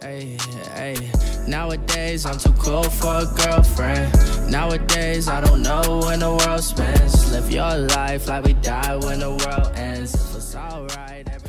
Hey, hey, Nowadays, I'm too cool for a girlfriend. Nowadays, I don't know when the world spins. Live your life like we die when the world ends. It's alright.